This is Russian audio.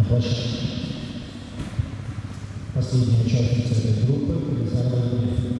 ваша последняя участница этой группы, Елизавета